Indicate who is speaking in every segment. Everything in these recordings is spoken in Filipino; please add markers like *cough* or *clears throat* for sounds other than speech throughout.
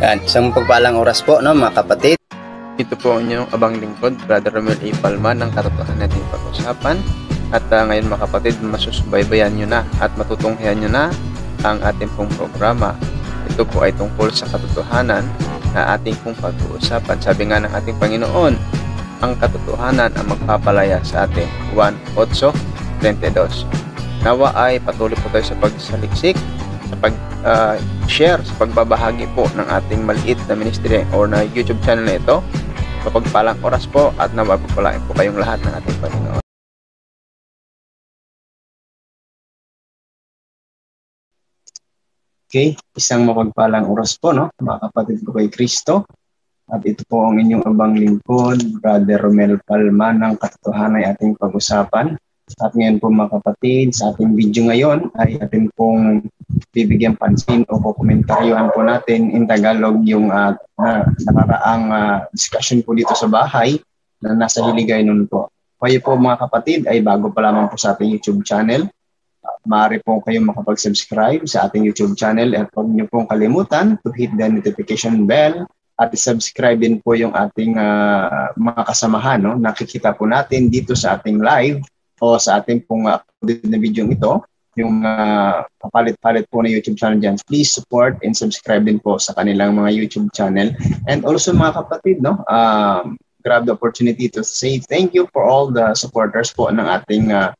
Speaker 1: Yan, isang pagpalang oras po, no, mga kapatid.
Speaker 2: Ito po ang inyong abang lingkod, Brother Romel A. Palma ng katotohanan nating pag-usapan. At uh, ngayon mga kapatid, masusubaybayan nyo na at matutunghian nyo na ang ating pong programa. Ito po ay tungkol sa katotohanan na ating pong pag-uusapan. Sabi nga ng ating Panginoon, ang katotohanan ang magpapalaya sa atin. 1.8.22 Nawa ay patuloy po tayo sa pagsaliksik, sa pag-share, uh, sa pagbabahagi po ng ating maliit na ministry or na YouTube channel na ito Kapagpalang oras po at nawagpapalain po kayong lahat ng ating Panginoon.
Speaker 1: Okay, isang mapagpalang oras po, no? Mga kapatid ko kay Kristo. At ito po ang inyong abang lingkod, Brother Romel Palma ng katotohanan ay ating pag-usapan. At ngayon po mga kapatid, sa ating video ngayon ay atin pong bibigyan pansin o kukomentaryuhan po natin in Tagalog yung uh, na, nakaraang uh, discussion po dito sa bahay na nasa Hiligay nun po. Kayo po mga kapatid ay bago pa lamang po sa ating YouTube channel. Uh, maaari po kayong makapag-subscribe sa ating YouTube channel at huwag niyo pong kalimutan to hit the notification bell at subscribe din po yung ating uh, mga kasamahan. No? Nakikita po natin dito sa ating live o sa ating pong uh, na video ito, yung uh, papalit-palit po na YouTube channel dyan, please support and subscribe din po sa kanilang mga YouTube channel. And also mga kapatid, no, um, grab the opportunity to say thank you for all the supporters po ng ating uh,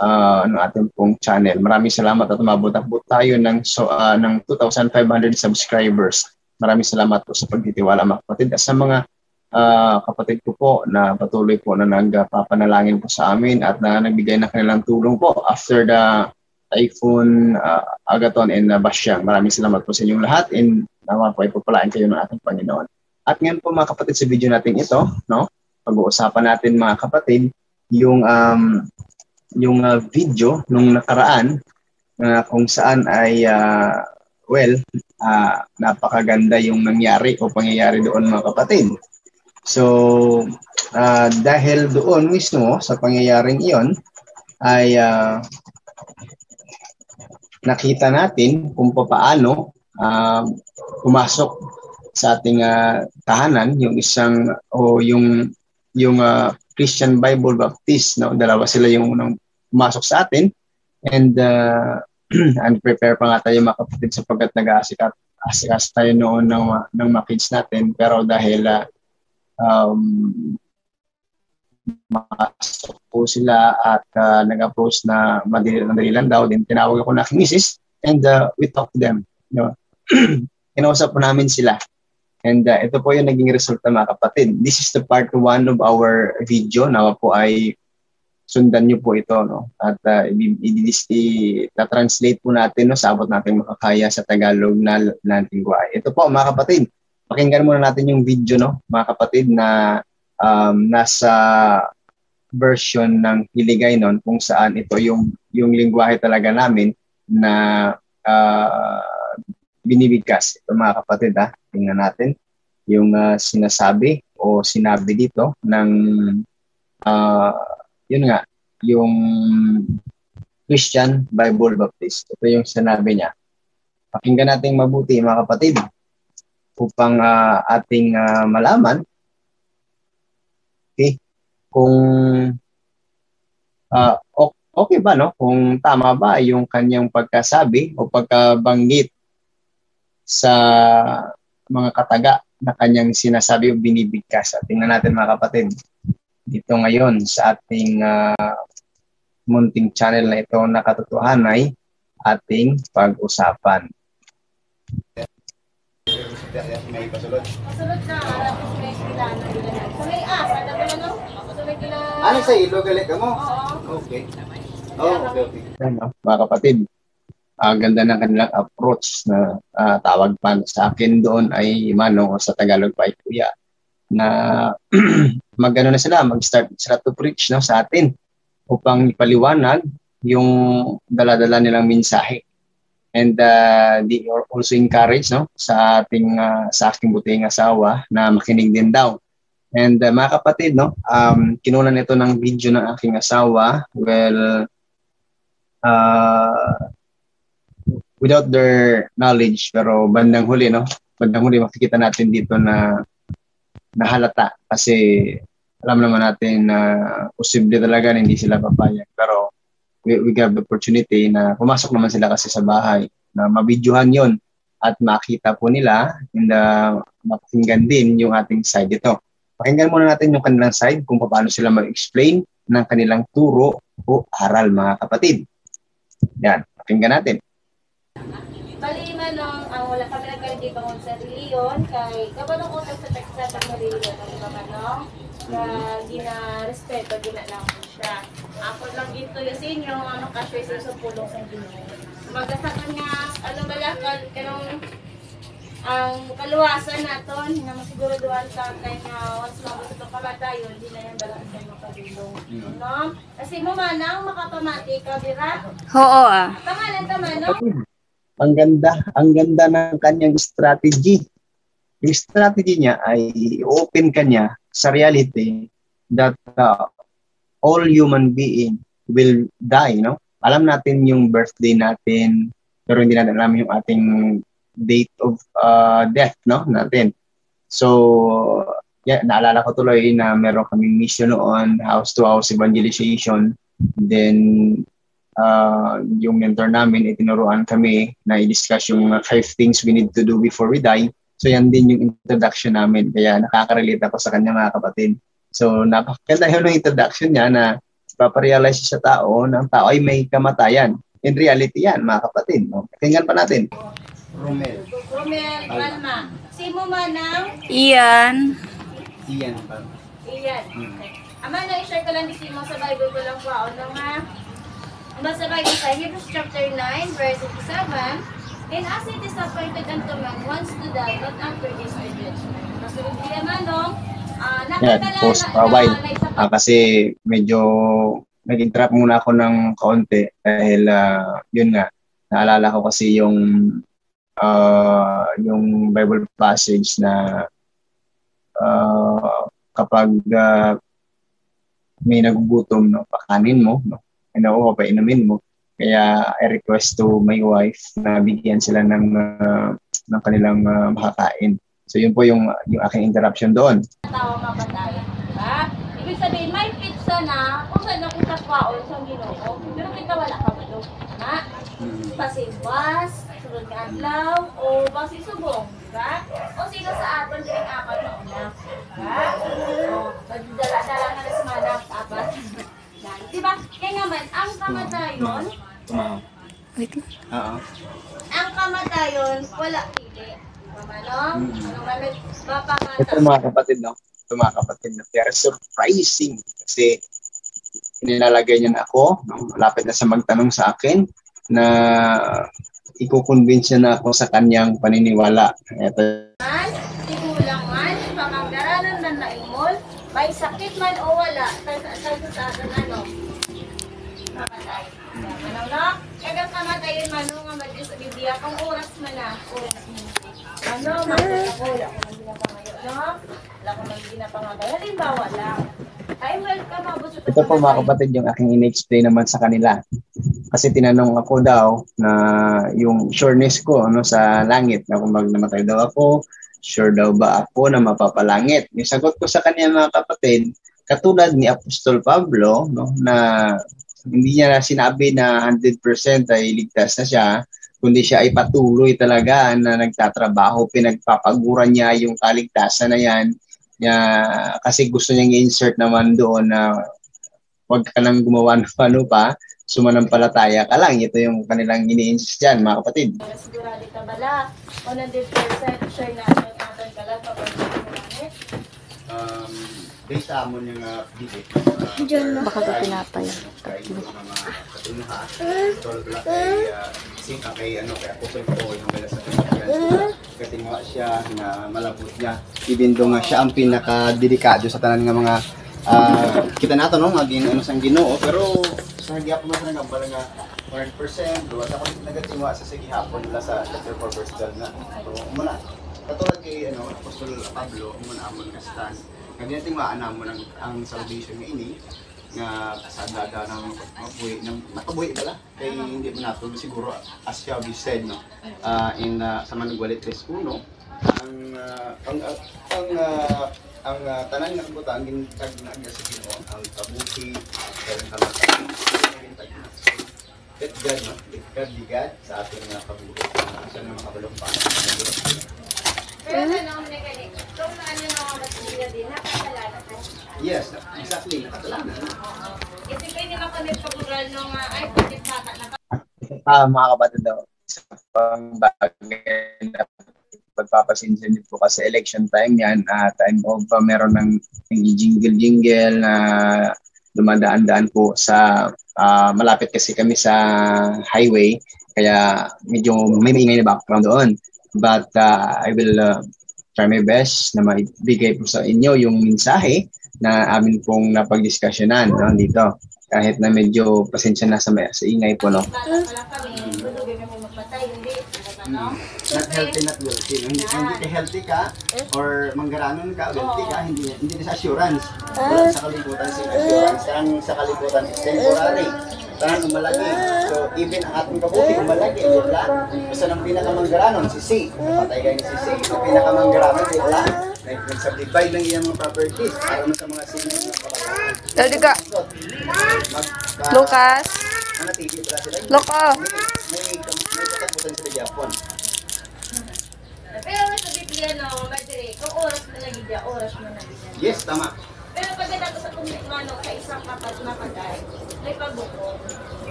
Speaker 1: uh, ng ating pong channel. Maraming salamat at umabot-abot tayo ng so, uh, ng 2,500 subscribers. Maraming salamat po sa pagtitiwala mga kapatid. At sa mga uh, kapatid ko po na patuloy po na nagpapanalangin po sa amin at na nagbigay ng kanilang tulong po after the Typhoon, uh, Agaton, and uh, Basyang. Maraming salamat po sa inyong lahat and naman po ay pupulain kayo ng ating Panginoon. At ngayon po mga kapatid sa video natin ito, no? pag-uusapan natin mga kapatid, yung um, yung uh, video nung nakaraan na uh, kung saan ay uh, well, uh, napakaganda yung nangyari o pangyayari doon mga kapatid. So, uh, dahil doon mismo sa pangyayaring iyon, ay uh, nakita natin kung paano uh, pumasok sa ating uh, tahanan yung isang o yung yung uh, Christian Bible Baptist no? Dalawa sila yung unang pumasok sa atin. And uh, *clears throat* unprepared pa nga tayo mga kapatid sapagkat nag-aasikat asikas tayo noon ng, ng mga kids natin. Pero dahil uh, um, masok po sila at uh, nag-approach na madali, madali lang daw. Then tinawag ako na aking misis and uh, we talked to them. You know, Kinausap po namin sila. And uh, ito po yung naging resulta mga kapatid. This is the part one of our video. Nawa po ay sundan nyo po ito. No? At uh, i-translate po natin, no? sabot natin makakaya sa Tagalog na, na lingwahe. Ito po mga kapatid, pakinggan muna natin yung video, no, mga kapatid, na um, nasa version ng Hiligay noon kung saan ito yung yung lingwahe talaga namin na uh, binibigkas. Ito mga kapatid, ha, tingnan natin yung uh, sinasabi o sinabi dito ng uh, yun nga, yung Christian Bible Baptist. Ito yung sinabi niya. Pakinggan natin mabuti mga kapatid upang uh, ating uh, malaman okay kung uh, okay ba no kung tama ba yung kanyang pagkasabi o pagkabanggit sa mga kataga na kanyang sinasabi o binibigkas. Tingnan natin mga kapatid dito ngayon sa ating uh, munting channel na ito na katotohanay ating pag-usapan.
Speaker 3: May pasulod. Pasulod na, tapos may sila na Sa may asa, ah, na ano? Sa may kila...
Speaker 1: Ano sa ilo galit ka mo? Okay. Oh, okay, okay. Ano, mga kapatid, ang uh, ganda ng kanilang approach na uh, tawag pa sa akin doon ay Manong sa Tagalog pa ay Kuya na *clears throat* magano na sila, mag-start sila to preach no, sa atin upang ipaliwanag yung daladala nilang mensahe and uh, they also encouraged no sa ating uh, sa aking buting asawa na makinig din daw. And uh, mga kapatid no, um kinunan ito ng video ng aking asawa. Well uh, without their knowledge pero bandang huli no, bandang huli makikita natin dito na nahalata kasi alam naman natin na posible talaga na hindi sila papayag. Pero we, we have the opportunity na pumasok naman sila kasi sa bahay na mabidyohan yon at makita po nila and uh, mapakinggan din yung ating side ito. Pakinggan muna natin yung kanilang side kung paano sila mag-explain ng kanilang turo o aral mga kapatid. Yan, pakinggan natin.
Speaker 3: Palima nung ang wala kami nagkalindi bangon sa reliyon kay kabanong utak sa teksta sa reliyon ang kabanong na gina-respeto gina lang po siya. Ako lang dito yung sinyo ano kasi sa sa pulong sa Ginoo. Magasakan nga ano bala kal kanong ang kaluwasan naton na masiguraduhan sa kay nga once mabot ito kamatayon di na yan bala sa makadulong. No? Kasi mo manang makapamati ka dira.
Speaker 4: Oo ah.
Speaker 3: Pangalan tama no?
Speaker 1: Ang ganda, ang ganda ng kanyang strategy. Yung strategy niya ay open kanya sa reality that uh, all human being will die, no? Alam natin yung birthday natin, pero hindi natin alam yung ating date of uh, death, no? Natin. So, yeah, naalala ko tuloy na meron kaming mission noon, house to house evangelization. Then, uh, yung mentor namin, itinuruan kami na i-discuss yung five things we need to do before we die. So yan din yung introduction namin. Kaya nakaka-relate ako sa kanya mga kapatid. So napakaganda yun yung introduction niya na paparealize sa tao na ang tao ay may kamatayan. In reality yan, mga kapatid. No? Tingnan pa natin. Romel.
Speaker 3: Romel Palma. Si mo manang
Speaker 4: Iyan.
Speaker 1: Iyan.
Speaker 3: Iyan. Okay. Ama na i-share ko lang di mo sa Bible ko lang po. Ano nga? Ama sa Bible sa Hebrews chapter 9 verse 57. And as it is appointed unto man once to die, not after this judgment. Kasunod diya manong, ah,
Speaker 1: Yan,
Speaker 3: nakita na
Speaker 1: post
Speaker 3: na,
Speaker 1: pa a while.
Speaker 3: na, na,
Speaker 1: Ah, kasi medyo nag-interrupt muna ako ng kaunti dahil ah, yun nga, naalala ko kasi yung ah, yung Bible passage na ah, kapag ah, may nagugutom, no, pakanin mo, no, ano, o painumin mo. Kaya I request to my wife na bigyan sila ng ah, ng kanilang ah, makakain. So yun po yung yung aking interruption doon.
Speaker 3: tao mapatay. Diba? Ibig sabihin, may pizza na kung saan ako kakwaon sa ginoo. Pero kita wala ka ba doon? Ha? Pasibwas, sunod nga adlaw, o basi subong. Diba? O sino sa aton din apat na una. Diba? O, magdala-dala na sa manang apat. Diba? Kaya nga man, ang kamatayon,
Speaker 4: Wait lang.
Speaker 1: Oo.
Speaker 3: ang kamatayon, wala pili. Pamanong? Ano man,
Speaker 1: Ito
Speaker 3: mapangata.
Speaker 1: mga kapatid, no? Ito mga kapatid na very surprising kasi nilalagay niya na ako, malapit na sa magtanong sa akin na ikukonvince niya na ako sa kanyang paniniwala. Ito,
Speaker 3: man, tigulang man, pangangaranan na naimol, may sakit man o wala, sa sa ano, mamatay. Ano no? Kaya kamatayin man nga Biblia, kung oras man na, oras mo. Ano, ko, wala ko nang ginapangayo, no? Wala ko nang ginapangayo. Halimbawa lang, ay welcome, abot sa
Speaker 1: ito po mga kapatid yung aking in-explain naman sa kanila. Kasi tinanong ako daw na yung sureness ko ano, sa langit na kung mag namatay daw ako, sure daw ba ako na mapapalangit? Yung sagot ko sa kanya mga kapatid, katulad ni Apostol Pablo no, na hindi niya na sinabi na 100% ay ligtas na siya, kundi siya ay patuloy talaga na nagtatrabaho, pinagpapaguran niya yung kaligtasan na yan, niya, kasi gusto niyang i-insert naman doon na huwag ka nang gumawa ng ano pa, sumanampalataya ka lang. Ito yung kanilang ini-insist dyan, mga kapatid.
Speaker 3: Para sigurado ka bala, 100% sure na natin natin ka lang kapag
Speaker 5: um, based sa amon yung uh, bibig.
Speaker 4: Baka ko pinapay.
Speaker 5: Tol pala kay uh, singka kay ano kay Apostol Paul yung bala sa. Katinwa siya na malabot niya. Even though nga siya ang pinaka-delikado sa tanan nga mga ah, kita nato no nga gin ano sang Ginoo pero sa gihapon man nga bala nga 100% duwa sa nagatinwa sa sige hapon nila sa chapter 4 verse 12 na. So muna katulad kay ano Apostol Pablo muna amon nga stand nga dinatingwaan namon ang, ang salvation nga ini nga sa dada ng mabuhi ng makabuhi pala kay hindi mo nato siguro as Shelby said no uh, in uh, sa Manugwalit 3.1 ang ah, ang ang ang, ah, ang ah, tanan nga kabutan gintag na niya sa Ginoo ang kabuhi ang na Let God, no? Let God be God sa ating uh, kabuhi. Uh, sa mga kabalumpan.
Speaker 3: Pero ano, na ganit. Kung ano na din, nakasalanan ka.
Speaker 5: Yes, exactly. Nakatalanan.
Speaker 3: Kasi pwede makonect ka bural nung uh, ay, pwede na
Speaker 1: Ah, mga kapatid daw, isa pang bagay na pagpapasinsin niyo po kasi election time yan, ah, time of uh, meron ng, ng jingle-jingle na dumadaan-daan po sa ah, malapit kasi kami sa highway kaya medyo may maingay na background doon. But ah, I will ah, try my best na maibigay po sa inyo yung mensahe na amin pong napagdiskasyonan no, dito. Kahit na medyo pasensya na sa, sa ingay po, no?
Speaker 3: bata pa lang kami. Bulugin mo magpatay, hindi. Ano?
Speaker 5: Not healthy, not wealthy. no? Hindi, hindi ka healthy ka or manggaranon ka, wealthy ka, hindi hindi sa assurance. Wala sa kalibutan sa assurance. Ang sa kalibutan is temporary. Tanan umalagi. So, even ang ating kabuti umalagi, ba? Basta ng pinakamanggaranon, si C. Patay kayo si C. Ang pinakamanggaranon? Like, nag-subdivide lang iyang mga properties para sa mga senior na kabataan.
Speaker 4: Dali ka.
Speaker 5: Ah,
Speaker 4: Lucas.
Speaker 5: Ano, TV pala sila?
Speaker 4: Loco.
Speaker 5: May, may, may katapusan sila Japon.
Speaker 3: Pero sa Biblia, no, madre, kung oras mo na gidya, oras mo na gidya.
Speaker 5: Yes, tama.
Speaker 3: Pero pagkatapos sa kung ano, ka isang kapat mapatay, may pagbuko.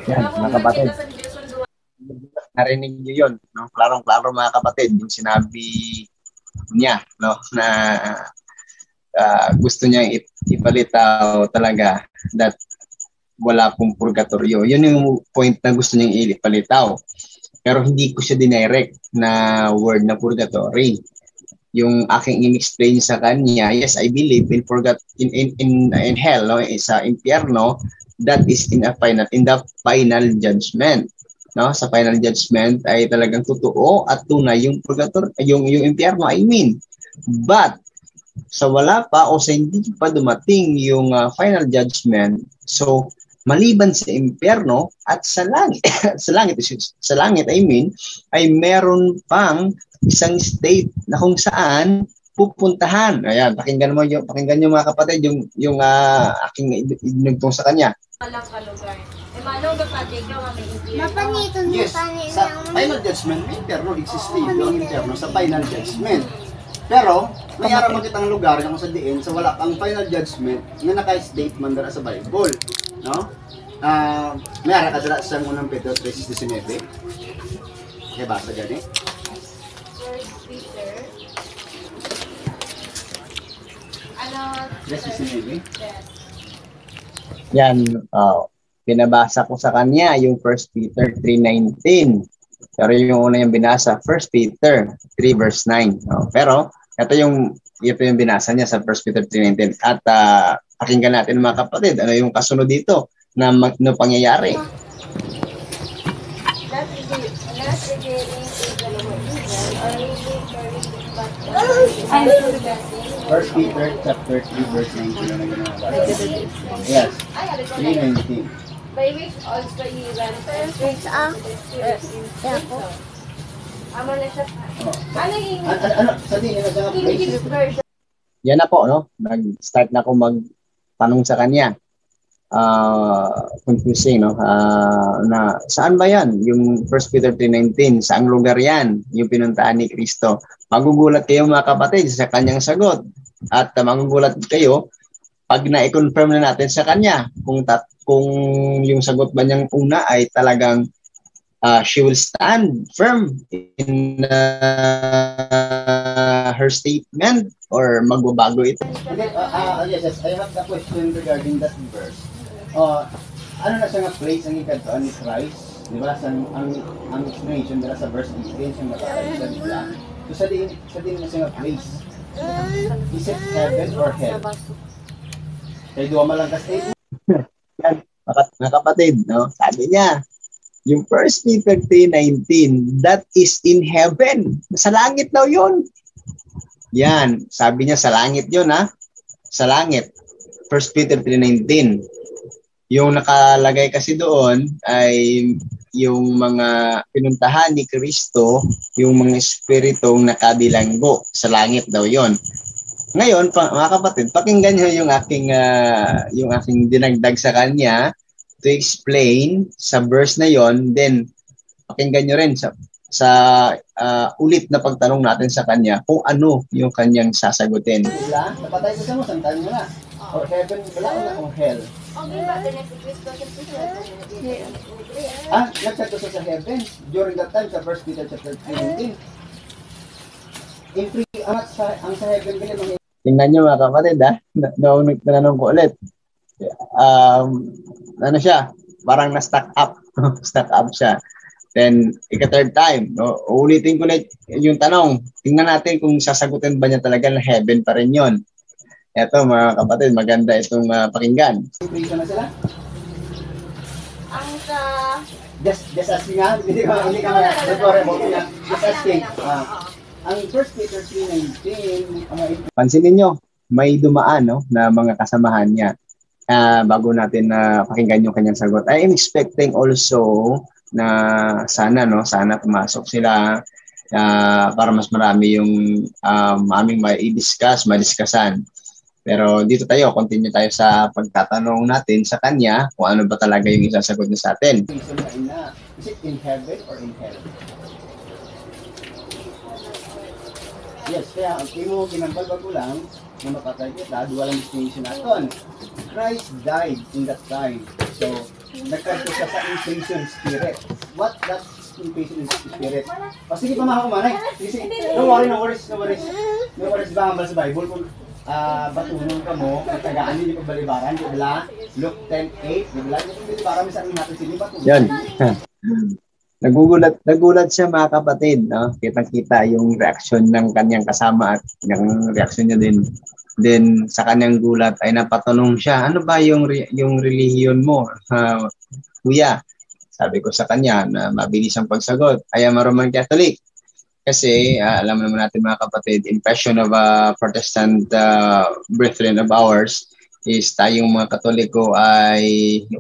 Speaker 1: Yan, mga kapatid.
Speaker 3: Sa
Speaker 1: narinig niyo yun, no? Klarong-klaro mga kapatid, yung sinabi niya, no, na ah, gusto niya ip- ipalitaw talaga that wala pong purgatorio. Yun yung point na gusto niyang ipalitaw. Pero hindi ko siya dinirect na word na purgatory. Yung aking in-explain sa kanya, yes, I believe in purgat in in in, in hell, no, sa impyerno, that is in a final in the final judgment no? Sa final judgment ay talagang totoo at tunay yung purgatory yung yung impyerno I mean. But sa wala pa o sa hindi pa dumating yung ah, final judgment so maliban sa impyerno at sa langit *coughs* sa langit sa langit I mean ay meron pang isang state na kung saan pupuntahan ayan pakinggan mo yung pakinggan niyo mga kapatid yung yung ah, aking inugtong sa kanya
Speaker 3: lang ka lugar. Eh, manong ang may impyerno.
Speaker 4: Mapanito
Speaker 5: Yes, sa final judgment, may impyerno existing yung sa final judgment. Pero, mayara mo kitang lugar kung sa diin, sa wala kang final judgment, nga naka-state man dara sa Bible. No? Ah, mayara ka dara sa unang Pedro 3.19. Kaya basa gani?
Speaker 3: First Peter. Ano?
Speaker 5: 3.19.
Speaker 3: Yes.
Speaker 1: Yan, oh, pinabasa ko sa kanya yung 1 Peter 3.19. Pero yung una yung binasa, 1 Peter 3 verse 9. Oh, pero ito yung ito yung binasa niya sa 1 Peter 3.19. At ah, pakinggan natin mga kapatid, ano yung kasunod dito na mag, no pangyayari.
Speaker 5: 1 Peter chapter 3 verse 19 na ginabasa. Yes,
Speaker 3: Ay, habi ko na yun.
Speaker 5: 3.19.
Speaker 3: By which also ye ran
Speaker 4: Yes, ah.
Speaker 3: Yes.
Speaker 4: Yeah, ako.
Speaker 3: Amo na siya.
Speaker 5: Oh.
Speaker 3: Ano yung
Speaker 5: Ano, ano, ano,
Speaker 3: King
Speaker 5: place?
Speaker 3: version?
Speaker 1: Yan na po, no? Nag-start na ako magtanong sa kanya. Ah, confusing, no? Ah, na saan ba yan? Yung 1 Peter 3.19, saang lugar yan? Yung pinuntahan ni Kristo. Magugulat kayo mga kapatid sa kanyang sagot. At uh, magugulat kayo pag na-confirm na natin sa kanya kung tat kung yung sagot ba niyang una ay talagang ah, she will stand firm in ah, her statement or magbabago ito.
Speaker 5: Okay, ah, ah, yes, yes, I have the question regarding that verse. Uh, ano na siya nga place ang ikadtoan ni Christ? Di ba? Sa, ang, ang explanation nila sa verse 18 siya natatay sa Biblia. So sa din, sa din na siya nga place. Is it heaven or hell? Kaya duwa malang ka statement. *laughs*
Speaker 1: Yan, mga kapatid, no? Sabi niya, yung 1 Peter 3.19, that is in heaven. Sa langit daw yun. Yan, sabi niya sa langit yun, ha? Sa langit. 1 Peter 3.19. Yung nakalagay kasi doon ay yung mga pinuntahan ni Kristo, yung mga espiritong nakabilanggo sa langit daw yon. Ngayon, pa, mga kapatid, pakinggan niyo yung aking ah, yung aking dinagdag sa kanya to explain sa verse na yon, then pakinggan niyo rin sa sa ah, ulit na pagtanong natin sa kanya kung ano yung kanyang sasagutin.
Speaker 5: Wala, napatay ko sa mo, santahan mo na. Or heaven, wala ko na kung hell. Ah, nagsato siya sa heaven during that time sa 1 Peter chapter 17. In pre, ang sa, ang sa heaven mga
Speaker 1: Tingnan niyo mga kapatid ha, na, noong tinanong ko ulit. Um, ano siya, parang na-stack up. *laughs* stack up siya. Then, ika-third time, no, ulitin ko ulit yung tanong. Tingnan natin kung sasagutin ba niya talaga na heaven pa rin yon. Eto mga kapatid, maganda itong ah, pakinggan.
Speaker 5: impression na sila.
Speaker 3: Ang sa...
Speaker 5: Just, just asking nga, hindi ka, hindi ka mag-report niya. Just asking. Ah, ang 1 Peter 3.19, ang mga
Speaker 1: Pansinin niyo, may dumaan no, na mga kasamahan niya. Ah, bago natin na pakinggan yung kanyang sagot. I am expecting also na sana no, sana pumasok sila ah, para mas marami yung um, aming mai-discuss, madiskussan. Pero dito tayo, continue tayo sa pagtatanong natin sa kanya kung ano ba talaga yung isasagot niya sa atin.
Speaker 5: Is it in heaven or in hell? Yes, kaya ang imo ginambal bago lang na mapatay kita, duwa lang distinction naton. Christ died in that time. So, nagkanto siya sa imprisoned spirit. What that imprisoned spirit? O sige pa mga kumanay. Sige, sige. No worry, no worries, no worries. No worries ba hambal sa Bible kung ah batunon ka mo, katagaan hindi ko balibaran, di ba? Luke 10:8, di ba? Yung balibaran sa amin natin sini batunon.
Speaker 1: Yan. Nagugulat, nagulat siya mga kapatid. No? Kitang-kita yung reaksyon ng kanyang kasama at yung reaksyon niya din. Then sa kanyang gulat ay napatanong siya, ano ba yung yung relihiyon mo? Ah, kuya, sabi ko sa kanya na mabilis ang pagsagot. I am a Roman Catholic. Kasi ah, alam naman natin mga kapatid, impression of a Protestant ah, brethren of ours is tayong mga Katoliko ay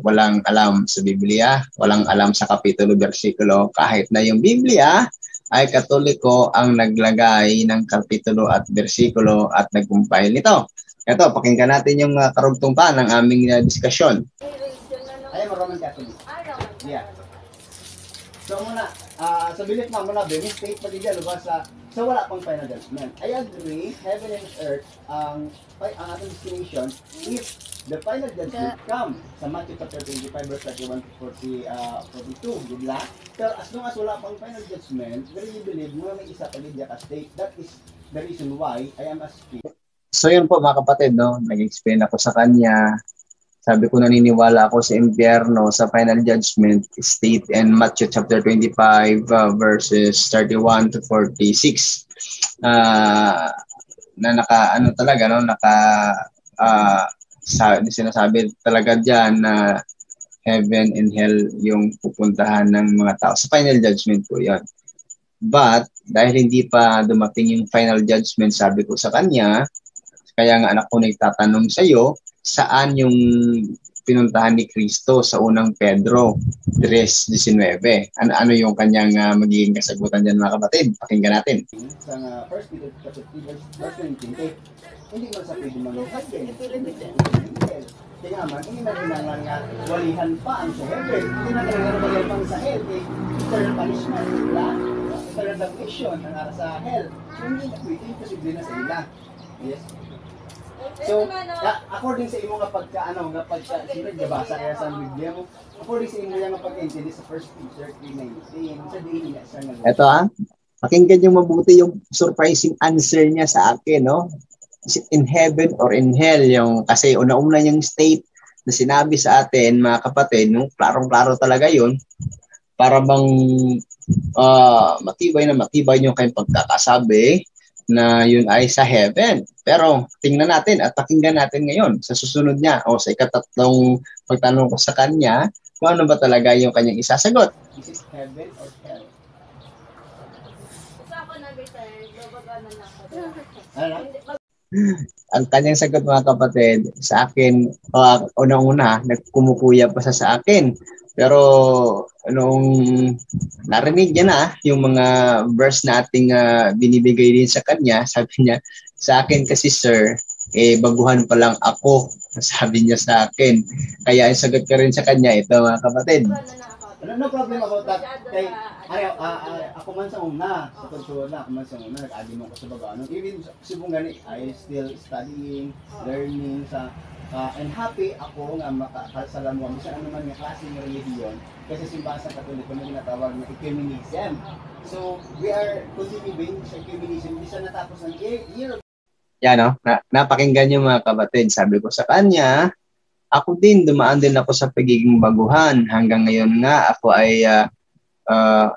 Speaker 1: walang alam sa Biblia, walang alam sa kapitulo, versikulo, kahit na yung Biblia ay Katoliko ang naglagay ng kapitulo at versikulo at nag-compile nito. Ito, pakinggan natin yung uh, karugtong pa ng aming uh, diskusyon.
Speaker 5: I am a Roman Catholic.
Speaker 3: Araw.
Speaker 5: Yeah. So muna, ah sa bilis na muna, may mistake pa din dyan, sa, sa wala pang final judgment. I agree, heaven and earth, ang, ay, ang ating destination, if the final judgment come sa Matthew chapter 25, verse 31 to 40, ah 42, good luck. Pero as long as wala pang final judgment, really believe mo may isa pa din ka state. That is the reason why I am a spirit.
Speaker 1: So yun po mga kapatid, no? nag-explain ako sa kanya. Sabi ko naniniwala ako sa impyerno sa final judgment state in Matthew chapter 25 uh, verses 31 to 46. Ah, na naka ano talaga no naka ah, sa sinasabi talaga diyan na heaven and hell yung pupuntahan ng mga tao sa final judgment po 'yon. But dahil hindi pa dumating yung final judgment, sabi ko sa kanya, kaya nga anak ko nagtatanong sa iyo, saan yung pinuntahan ni Kristo sa unang Pedro 3.19? Ano, ano yung kanyang ah, magiging kasagutan dyan mga kapatid? Pakinggan natin.
Speaker 5: sa uh, Peter 3 verse verse 19 eh, hindi mo sa pwede mangyayari. Kaya naman, hindi na naman nga walihan pa ang sa heaven. Hindi na naman walihan pang sa hell. Eh, eternal punishment, diba? Eternal damnation ang sa hell. Hindi na pwede, imposible na sa ila. Yes. So, ka- according sa imo nga pagka ano nga pagka siyempre gabasa kaya sa Biblia mo, according sa imo nga pagka-intindi sa first Peter 3:19, sa diin niya sa nga.
Speaker 1: Ito ha, pakinggan yung mabuti yung surprising answer niya sa akin, no? Is it in heaven or in hell? Yung, kasi una-una yung state na sinabi sa atin, mga kapatid, no? klarong-klaro talaga yun, para bang ah, matibay na matibay yung kayong pagkakasabi na yun ay sa heaven. Pero tingnan natin at pakinggan natin ngayon sa susunod niya o sa ikatatlong pagtanong ko sa kanya kung ano ba talaga yung kanyang isasagot.
Speaker 5: Is it heaven or hell? Ano? *laughs*
Speaker 1: ang kanyang sagot mga kapatid, sa akin, uh, unang-una, nagkumukuya pa sa sa akin. Pero noong narinig niya na yung mga verse na ating uh, binibigay din sa kanya, *laughs* sabi niya, sa akin kasi sir, eh baguhan pa lang ako, *laughs* sabi niya sa akin. Kaya ang sagot ko rin sa kanya, ito mga kapatid.
Speaker 5: Ano no problem about that? Kay ay, ah, ah, ako man sa una, sa control na, ako man sa una, nag-agi mo ko sa baga. Ano, even subong gani, I still studying, learning sa ah, and happy ako nga makakasalam mo bisan ano man nga klase ng relihiyon kasi simbahan sa Katoliko na ginatawag na ecumenism. So, we are continuing sa ecumenism bisan natapos ang year,
Speaker 1: Yan, no? Na, napakinggan niyo mga kapatid. Sabi ko sa kanya, ako din, dumaan din ako sa pagiging baguhan. Hanggang ngayon nga, ako ay uh, uh,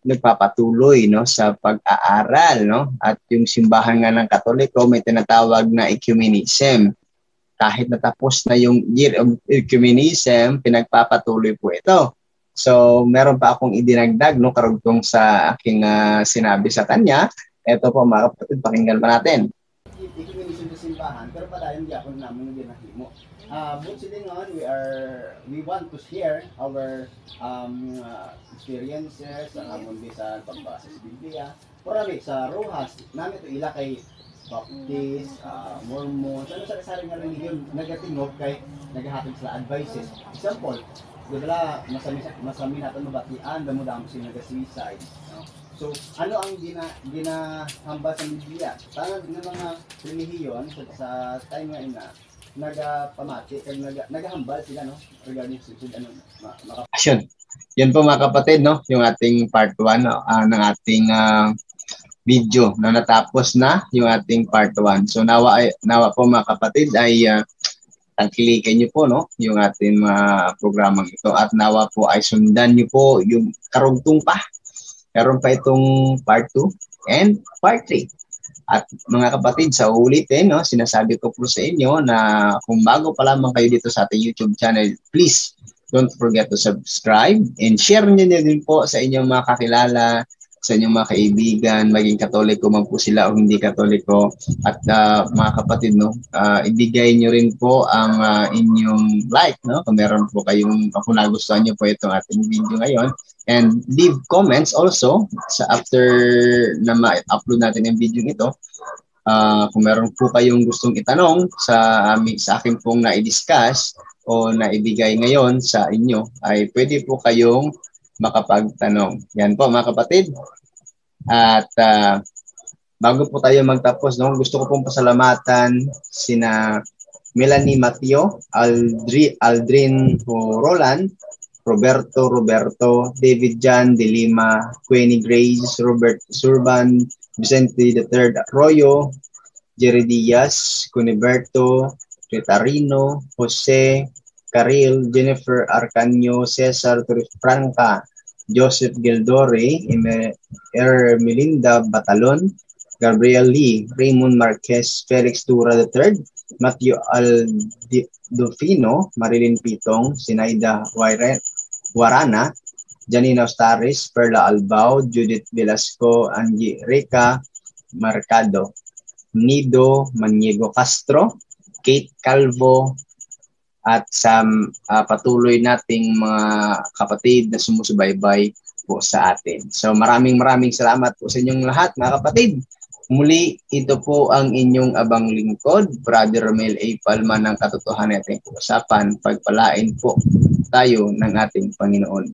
Speaker 1: nagpapatuloy no sa pag-aaral no? At yung simbahan nga ng Katoliko may tinatawag na ecumenism. Kahit natapos na yung year of ecumenism pinagpapatuloy po ito. So meron pa akong idinagdag no karugtong sa aking uh, sinabi sa kanya. Ito po mga kapatid pakinggan pa natin.
Speaker 5: Ecumenism sa simbahan pero padayon di ako namin ginahimo uh, but sitting on we are we want to share our um, uh, experiences sa amon sa pagbasa sa Biblia Marami sa Rojas namin ito ila kay Baptist, uh, Mormon, ano sa kasari nga religion nagatingog kay nagahatag sila advices. Example, dala masami masami natin mabatian damo damo sila naga-suicide. No? So, ano ang gina ginahamba sa Biblia? Tangan ng mga relihiyon sa, sa time nga ina nagapamati kag naga, nagahambal sila no regarding sa ano ma, maka.
Speaker 1: Yun po mga kapatid, no? yung ating part 1 no? uh, ng ating uh, video na natapos na yung ating part 1. So nawa, ay, nawa po mga kapatid ay uh, tangkilikan niyo po no yung ating mga uh, programang ito at nawa po ay sundan niyo po yung karugtong pa. Meron pa itong part 2 and part 3. At mga kapatid, sa ulitin, no, sinasabi ko po sa inyo na kung bago pa lamang kayo dito sa ating YouTube channel, please don't forget to subscribe and share niyo din po sa inyong mga kakilala, sa inyong mga kaibigan, maging katoliko man po sila o hindi katoliko. At uh, mga kapatid, no, uh, ibigay nyo rin po ang uh, inyong like, no? Kung meron po kayong, kung nagustuhan nyo po itong ating video ngayon. And leave comments also sa after na ma-upload natin yung video ito. Uh, kung meron po kayong gustong itanong sa aming sa akin pong na-discuss o naibigay ngayon sa inyo, ay pwede po kayong makapagtanong. Yan po mga kapatid. At uh, bago po tayo magtapos, no, gusto ko pong pasalamatan sina Melanie Mateo, Aldri, Aldrin Roland, Roberto Roberto, David Jan De Lima, Queenie Grace, Robert Surban, Vicente III Arroyo, Jerry Diaz, Cuniberto, Ritarino, Jose, Caril, Jennifer Arcanio, Cesar Franca, Joseph Gildore, Ermelinda Batalon, Gabriel Lee, Raymond Marquez, Felix Tura III, Matthew Aldofino, Marilyn Pitong, Sinaida Guarana, Janina Ostaris, Perla Albao, Judith Velasco, Angie Rica, Marcado, Nido Maniego Castro, Kate Calvo, at sa uh, patuloy nating mga kapatid na sumusubaybay po sa atin. So maraming maraming salamat po sa inyong lahat mga kapatid. Muli, ito po ang inyong abang lingkod, Brother Romel A. Palma ng katotohanan natin usapan. Pagpalain po tayo ng ating Panginoon.